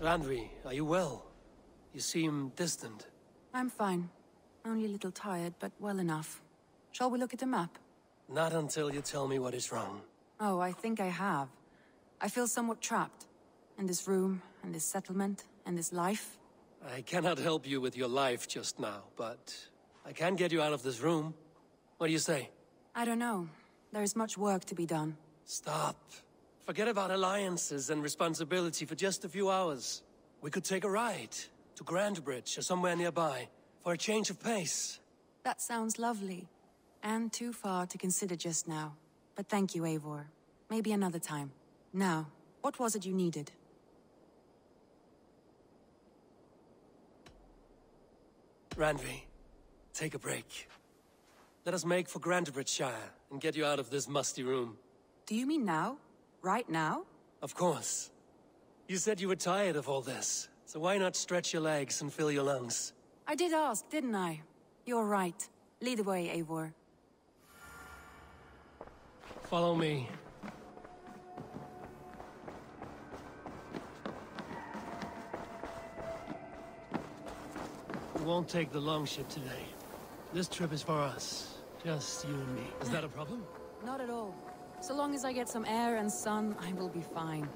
Randvi, are you well? You seem distant. I'm fine. Only a little tired, but well enough. Shall we look at the map? Not until you tell me what is wrong. Oh, I think I have. I feel somewhat trapped. In this room, and this settlement, and this life. I cannot help you with your life just now, but... I can get you out of this room. What do you say? I don't know. There is much work to be done. Stop. Forget about alliances and responsibility for just a few hours. We could take a ride to Grantebridge or somewhere nearby for a change of pace. That sounds lovely. And too far to consider just now. But thank you, Eivor. Maybe another time. Now, what was it you needed? Randvi, take a break. Let us make for Grantebridgeshire and get you out of this musty room. Do you mean now? Right now? Of course. You said you were tired of all this, so why not stretch your legs and fill your lungs? I did ask, didn't I? You're right. Lead the way, Eivor. Follow me. We won't take the longship today. This trip is for us. Just you and me. Is that a problem? Not at all. So long as I get some air and sun, I will be fine.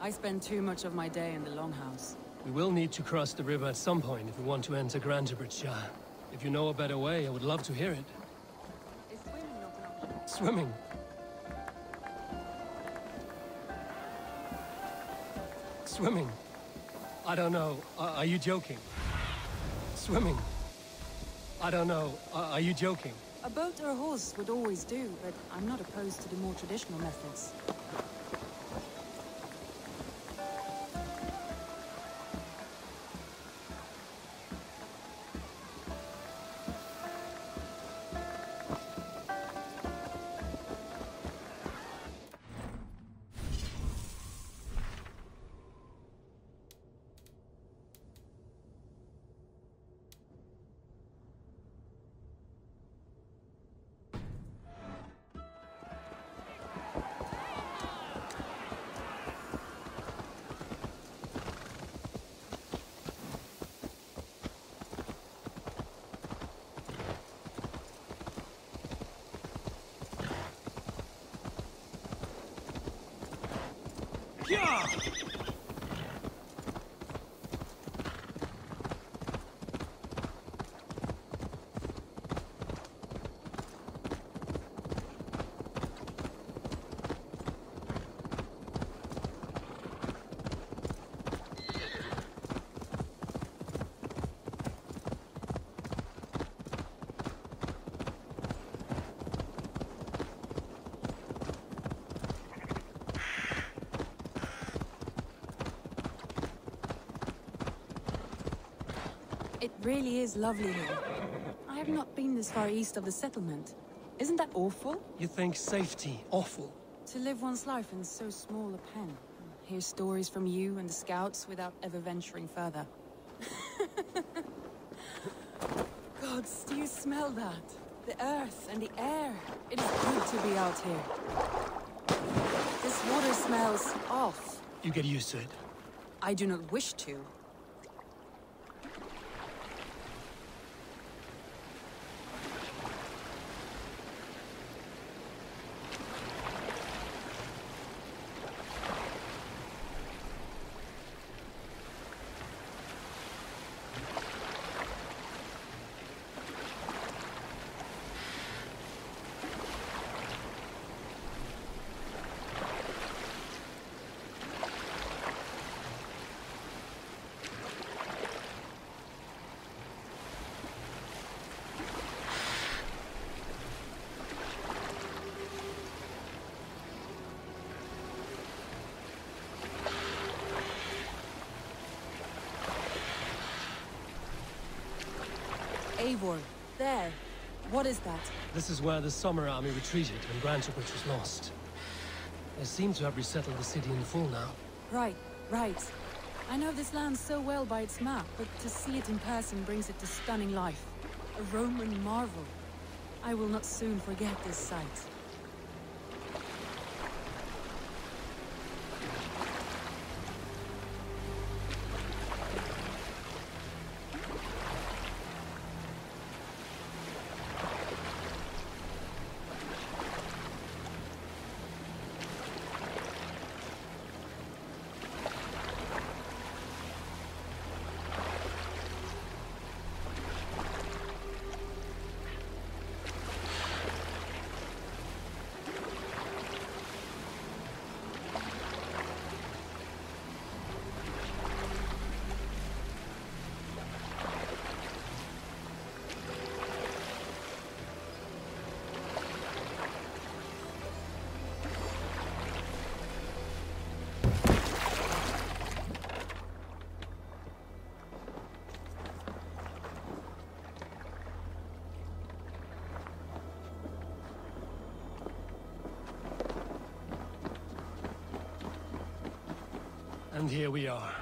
I spend too much of my day in the Longhouse. We will need to cross the river at some point if we want to enter Grantebridgeshire. If you know a better way, I would love to hear it. Is swimming not an option? Swimming? Swimming? I don't know. Are, are you joking? Swimming? I don't know. Are you joking? A boat or a horse would always do, but I'm not opposed to the more traditional methods. Yeah! It really is lovely here. I have not been this far east of the settlement. Isn't that awful? You think safety awful? To live one's life in so small a pen. Hear stories from you and the scouts without ever venturing further. Gods, do you smell that? The earth and the air. It is good to be out here. This water smells off. You get used to it. I do not wish to. Eivor, there. What is that? This is where the Summer Army retreated when Grantebridge was lost. They seem to have resettled the city in full now. Right, right. I know this land so well by its map, but to see it in person brings it to stunning life. A Roman marvel. I will not soon forget this sight. And here we are.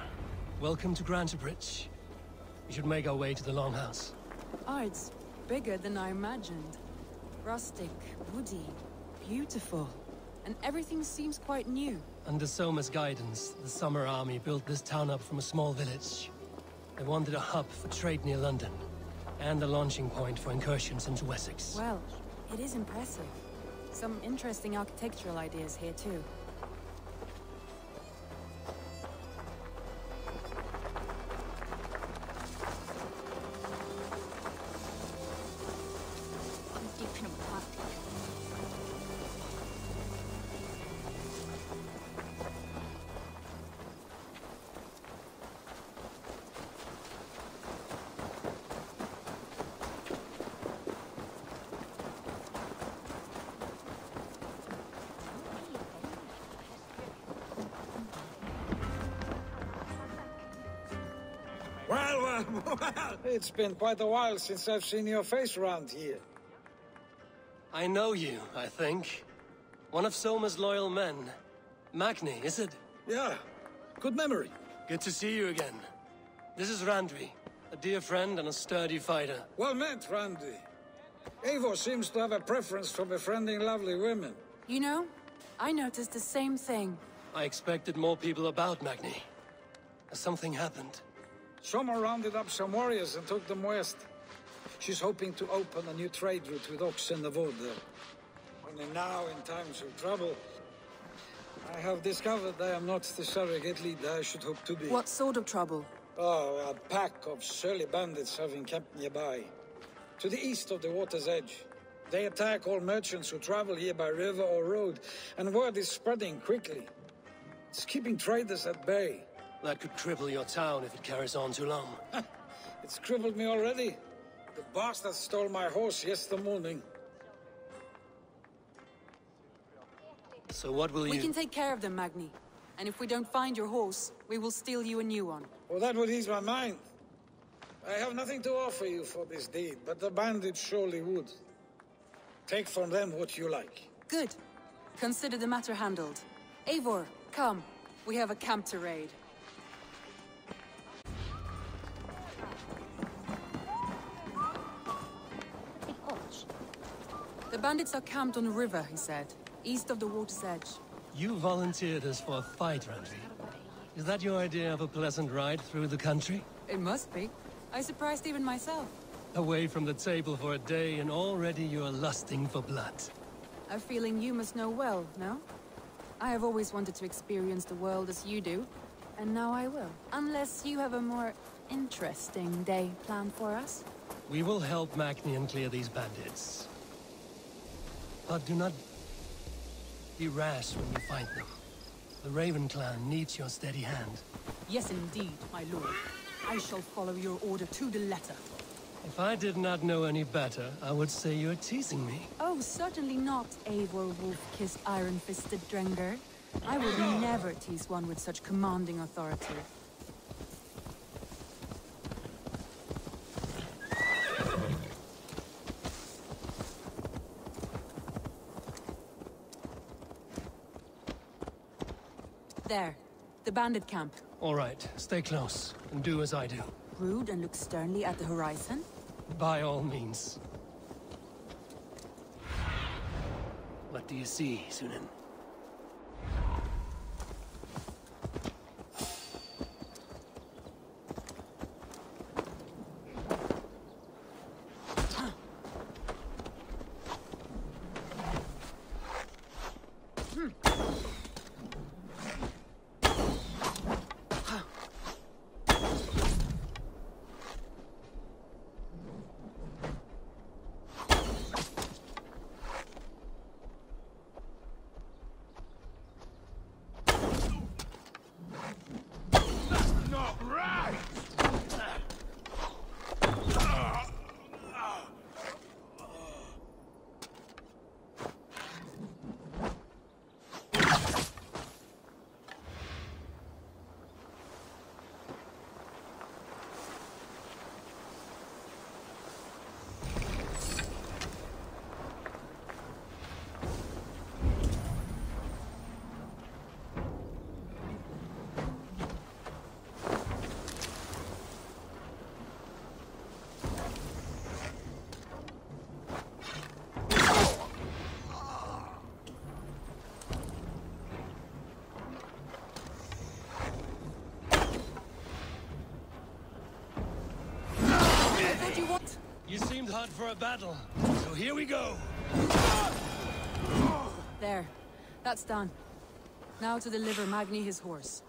Welcome to Grantebridge. We should make our way to the Longhouse. Oh, it's bigger than I imagined. Rustic, woody, beautiful. And everything seems quite new. Under Soma's guidance, the Summer Army built this town up from a small village. They wanted a hub for trade near London, and a launching point for incursions into Wessex. Well, it is impressive. Some interesting architectural ideas here too. it's been quite a while since I've seen your face around here. I know you, I think. One of Soma's loyal men. Magni, is it? Yeah, good memory. Good to see you again. This is Randvi, a dear friend and a sturdy fighter. Well met, Randvi. Eivor seems to have a preference for befriending lovely women. You know, I noticed the same thing. I expected more people about Magni. Has something happened? Soma rounded up some warriors and took them west. She's hoping to open a new trade route with Oxenefordscire Only now, in times of trouble, I have discovered I am not the surrogate leader I should hope to be. What sort of trouble? Oh, a pack of surly bandits have encamped nearby. To the east of the water's edge. They attack all merchants who travel here by river or road, and word is spreading quickly. It's keeping traders at bay. That could cripple your town if it carries on too long. It's crippled me already. The bastard stole my horse yesterday morning. So what will We you... We can take care of them, Magni. And if we don't find your horse, we will steal you a new one. Well, that would ease my mind. I have nothing to offer you for this deed, but the bandits surely would. Take from them what you like. Good. Consider the matter handled. Eivor, come. We have a camp to raid. The bandits are camped on a river, he said, east of the water's edge. You volunteered us for a fight, Randvi. Is that your idea of a pleasant ride through the country? It must be. I surprised even myself. Away from the table for a day and already you're lusting for blood. A feeling you must know well, no? I have always wanted to experience the world as you do, and now I will. Unless you have a more interesting day planned for us. We will help Magnian clear these bandits. But do not be rash when you fight them. The Raven clan needs your steady hand. Yes, indeed, my lord. I shall follow your order to the letter. If I did not know any better, I would say you're teasing me. Oh, certainly not, Eivor Wolf-kissed iron-fisted Drenger. I would never tease one with such commanding authority. There, the bandit camp. All right, stay close, and do as I do. Rude and look sternly at the horizon. By all means. What do you see, Sunan? Battle. So here we go. There. That's done. Now to deliver Magni his horse.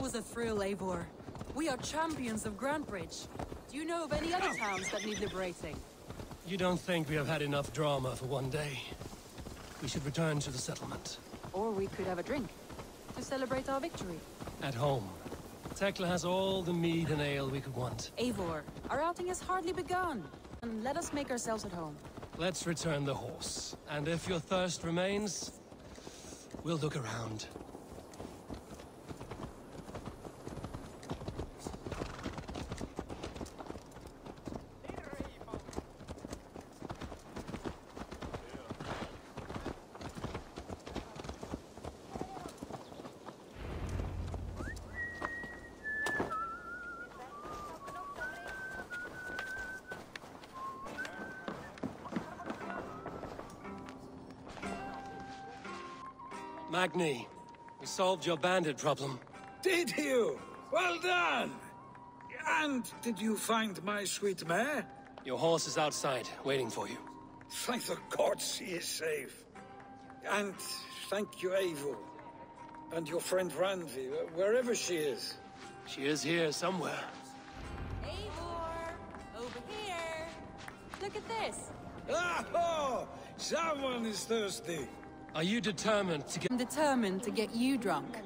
That was a thrill, Eivor. We are champions of Grantebridge. Do you know of any other oh. towns that need liberating? You don't think we have had enough drama for one day? We should return to the settlement. Or we could have a drink. To celebrate our victory. At home. Tekla has all the mead and ale we could want. Eivor, our outing has hardly begun. And let us make ourselves at home. Let's return the horse. And if your thirst remains, we'll look around. Magni, we solved your bandit problem. Did you? Well done! And did you find my sweet mare? Your horse is outside, waiting for you. Thank the gods she is safe. And thank you, Eivor. And your friend Randvi, wherever she is. She is here somewhere. Eivor! Over here! Look at this! Ah, oh, someone is thirsty. Are you determined to get... I'm determined to get you drunk.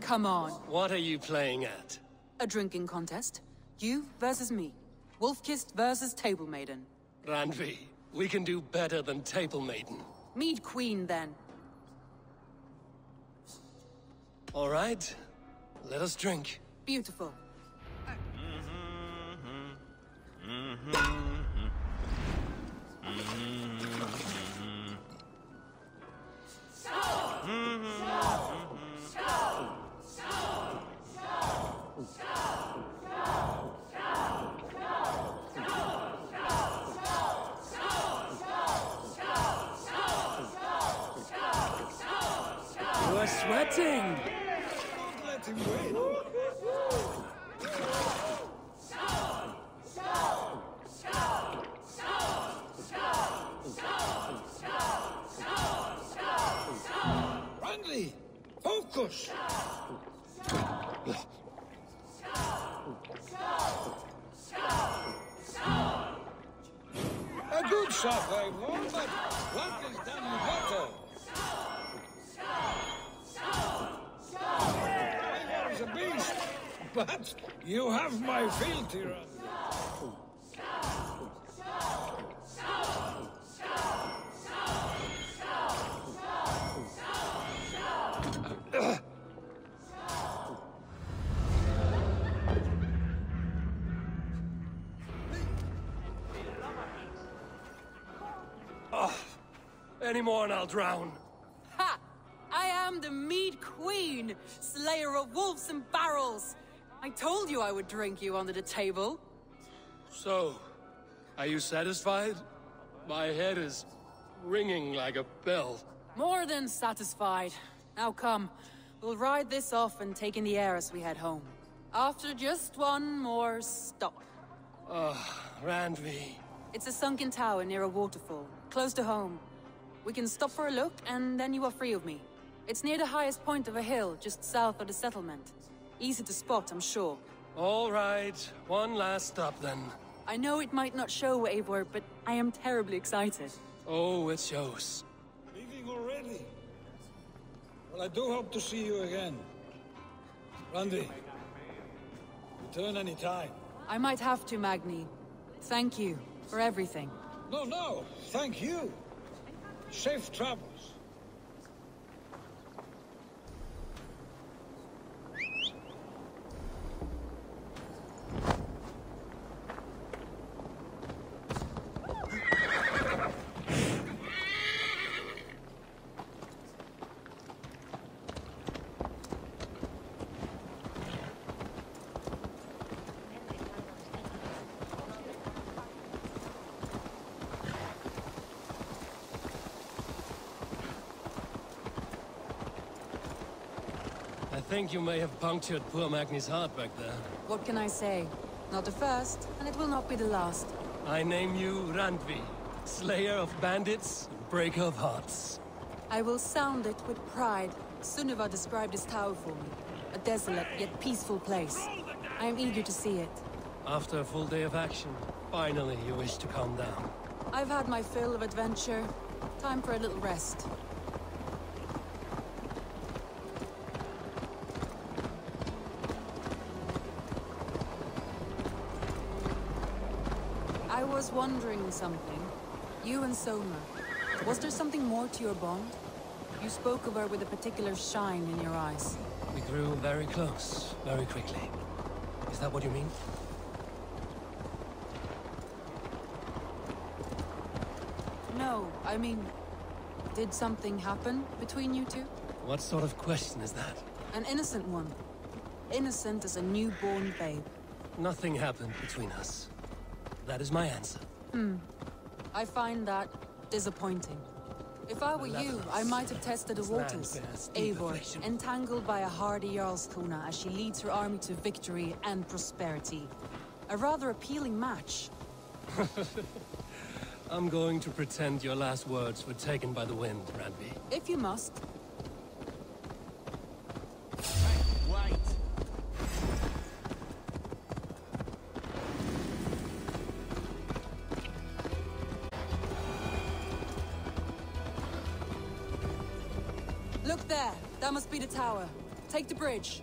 Come on. What are you playing at? A drinking contest. You versus me. Wolf-Kissed versus Table Maiden. Randvi, we can do better than Table Maiden. Mead Queen, then. All right, let us drink. Beautiful. You are sweating! Any more and I'll drown. Ha! I am the Mead Queen, slayer of wolves and barrels. I told you I would drink you under the table. So, are you satisfied? My head is ringing like a bell. More than satisfied. Now come, we'll ride this off and take in the air as we head home. After just one more stop. Ah, Randvi. It's a sunken tower near a waterfall, close to home. We can stop for a look, and then you are free of me. It's near the highest point of a hill, just south of the settlement. Easy to spot, I'm sure. All right, one last stop then. I know it might not show, Eivor, but I am terribly excited. Oh, it shows. Leaving already? Well, I do hope to see you again. Randvi, return any time. I might have to, Magni. Thank you for everything. No, no, thank you. Safe travels. I think you may have punctured poor Magni's heart back there. What can I say? Not the first, and it will not be the last. I name you Randvi, slayer of bandits, breaker of hearts. I will sound it with pride. Sunniva described this tower for me. A desolate yet peaceful place. I am eager to see it. After a full day of action, finally you wish to calm down. I've had my fill of adventure. Time for a little rest. Was wondering something. You and Soma. Was there something more to your bond? You spoke of her with a particular shine in your eyes. We grew very close, very quickly. Is that what you mean? No, I mean... Did something happen between you two? What sort of question is that? An innocent one. Innocent as a newborn babe. Nothing happened between us. That is my answer. Hmm. I find that disappointing. If I were you, I might have tested the waters. Eivor, entangled by a hardy Jarlskona as she leads her army to victory and prosperity. A rather appealing match. I'm going to pretend your last words were taken by the wind, Randvi. If you must. Take the bridge.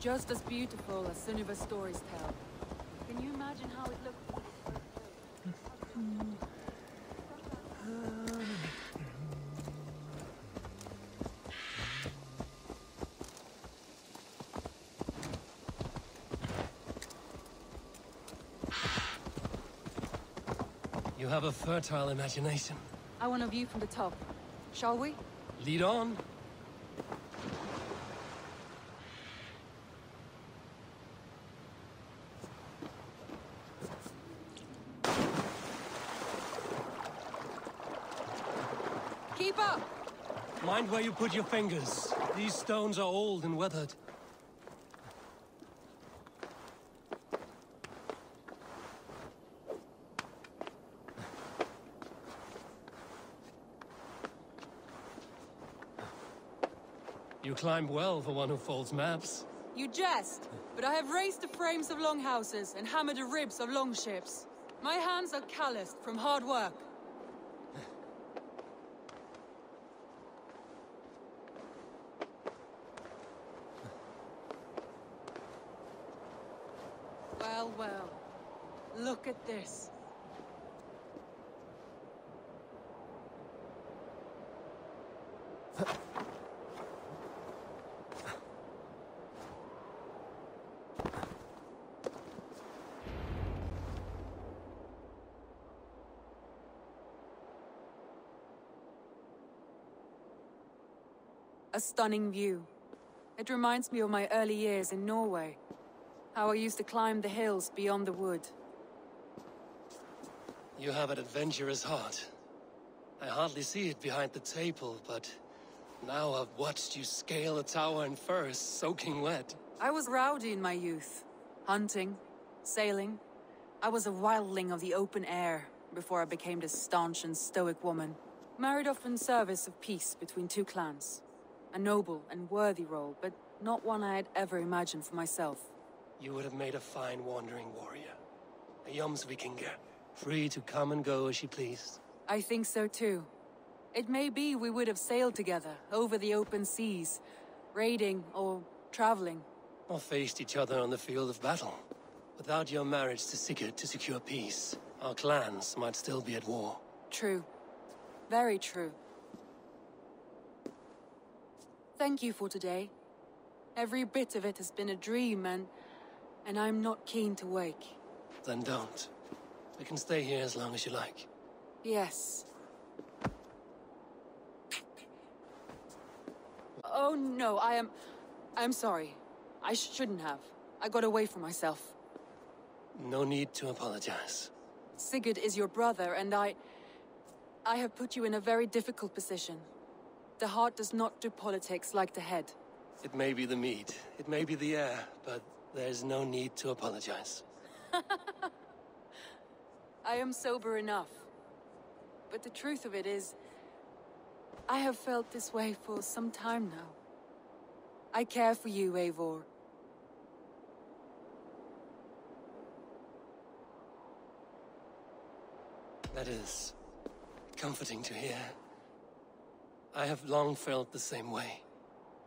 Just as beautiful as Sunniva's stories tell. Can you imagine how it looked? You have a fertile imagination. I want a view from the top. Shall we? Lead on. Keep up! Mind where you put your fingers. These stones are old and weathered. You climb well for one who folds maps. You jest, but I have raised the frames of longhouses and hammered the ribs of longships. My hands are calloused from hard work. Well, well. Look at this. A stunning view. It reminds me of my early years in Norway. How I used to climb the hills beyond the wood. You have an adventurous heart. I hardly see it behind the table, but now I've watched you scale a tower in furs, soaking wet. I was rowdy in my youth. Hunting, sailing. I was a wildling of the open air before I became this staunch and stoic woman. Married off in service of peace between two clans. A noble and worthy role, but not one I had ever imagined for myself. You would have made a fine wandering warrior. A Jomsvikinger, free to come and go as she pleased. I think so too. It may be we would have sailed together over the open seas, raiding or traveling. Or faced each other on the field of battle. Without your marriage to Sigurd to secure peace, our clans might still be at war. True. Very true. Thank you for today. Every bit of it has been a dream, and... and I'm not keen to wake. Then don't. We can stay here as long as you like. Yes. Oh no, I am... I'm sorry. I shouldn't have. I got away from myself. No need to apologize. Sigurd is your brother, and I... I have put you in a very difficult position. The heart does not do politics like the head. It may be the meat, it may be the air, but there's no need to apologize. I am sober enough. But the truth of it is... I have felt this way for some time now. I care for you, Eivor. That is comforting to hear. I have long felt the same way,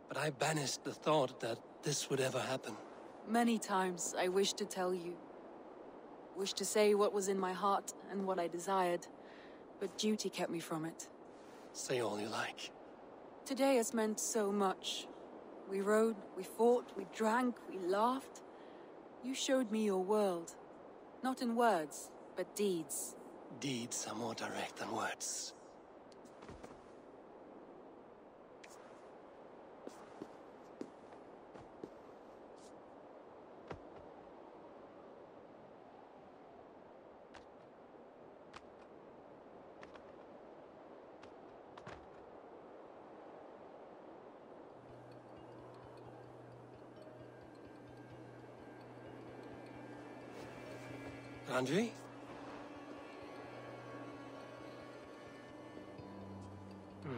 but I banished the thought that this would ever happen. Many times I wished to tell you. Wished to say what was in my heart and what I desired, but duty kept me from it. Say all you like. Today has meant so much. We rode, we fought, we drank, we laughed. You showed me your world. Not in words, but deeds. Deeds are more direct than words. Andre? Hmm.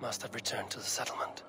Must have returned to the settlement.